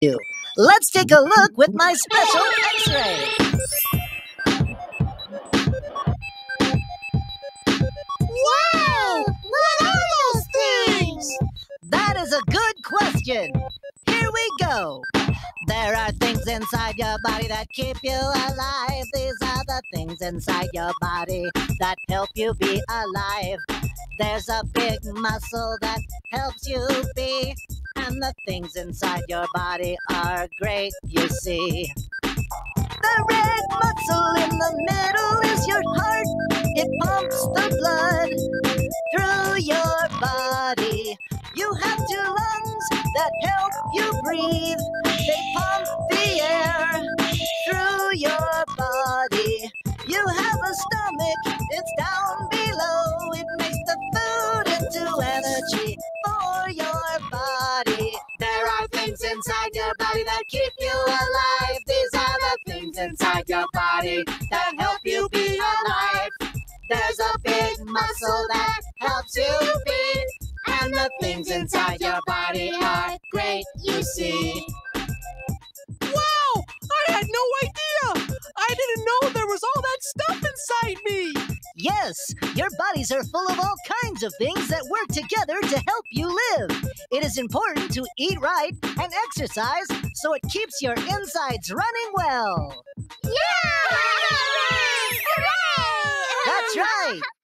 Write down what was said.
you. Let's take a look with my special x-ray. Wow! What are those things? That is a good question. Here we go. There are things inside your body that keep you alive. These are the things inside your body that help you be alive. There's a big muscle that helps you be, and the things inside your body are great, you see. The red muscle in the middle is your heart. It pumps the blood through your body. You have two lungs that help you breathe. They pump the air through your body. You have a stomach, it's down below. It makes the food into energy for your body. There are things inside your body that keep you alive. These are the things inside your body that help you be alive. There's a big muscle that helps you beat, and the things inside your body are great, you see. Wow! I had no idea! I didn't know there was all that stuff inside me! Yes, your bodies are full of all kinds of things that work together to help you live. It is important to eat right and exercise so it keeps your insides running well. Yeah! Hooray! That's right.